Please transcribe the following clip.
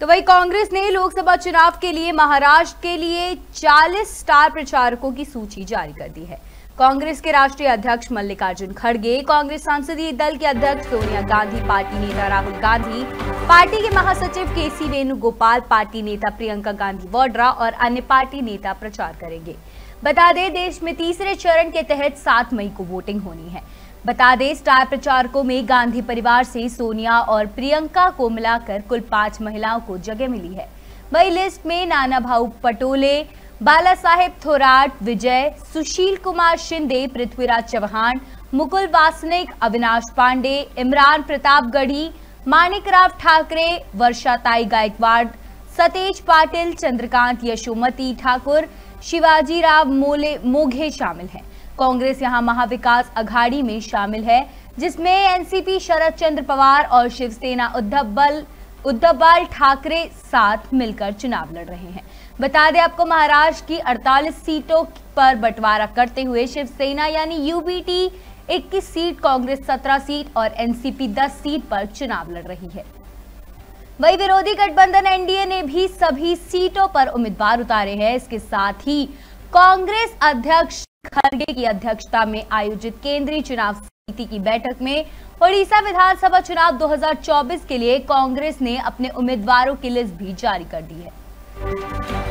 तो वही कांग्रेस ने लोकसभा चुनाव के लिए महाराष्ट्र के लिए 40 स्टार प्रचारकों की सूची जारी कर दी है। कांग्रेस के राष्ट्रीय अध्यक्ष मल्लिकार्जुन खड़गे, कांग्रेस संसदीय दल के अध्यक्ष सोनिया गांधी, पार्टी नेता राहुल गांधी, पार्टी के महासचिव के सी वेणुगोपाल, पार्टी नेता प्रियंका गांधी वाड्रा और अन्य पार्टी नेता प्रचार करेंगे। बता दें, देश में तीसरे चरण के तहत सात मई को वोटिंग होनी है। बता दें, स्टार प्रचारकों में गांधी परिवार से सोनिया और प्रियंका को मिलाकर कुल पाँच महिलाओं को जगह मिली है। वही लिस्ट में नाना भाऊ पटोले बाला साहेब थोराट विजय, सुशील कुमार शिंदे, पृथ्वीराज चौहान, मुकुल वासनिक, अविनाश पांडे, इमरान प्रताप प्रतापगढ़ी मानिकराव ठाकरे, वर्षा ताई गायकवाड़ सतेज पाटिल, चंद्रकांत यशोमती ठाकुर, शिवाजी राव मोले मोघे शामिल हैं। कांग्रेस यहाँ महाविकास अघाड़ी में शामिल है, जिसमें एनसीपी शरद चंद्र पवार और शिवसेना उद्धव बल, उद्धव बाल ठाकरे साथ मिलकर चुनाव लड़ रहे हैं। बता दें आपको, महाराष्ट्र की 48 सीटों पर बंटवारा करते हुए शिवसेना यानी यूबीटी 21 सीट, कांग्रेस 17 सीट और एनसीपी 10 सीट पर चुनाव लड़ रही है। वही विरोधी गठबंधन एनडीए ने भी सभी सीटों पर उम्मीदवार उतारे हैं। इसके साथ ही कांग्रेस अध्यक्ष खड़गे की अध्यक्षता में आयोजित केंद्रीय चुनाव समिति की बैठक में ओडिशा विधानसभा चुनाव 2024 के लिए कांग्रेस ने अपने उम्मीदवारों की लिस्ट भी जारी कर दी है।